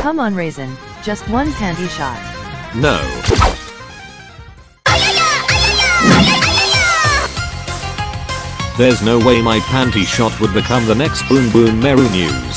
Come on Reisen, just one panty shot. No. There's no way my panty shot would become the next Bunbunmaru news.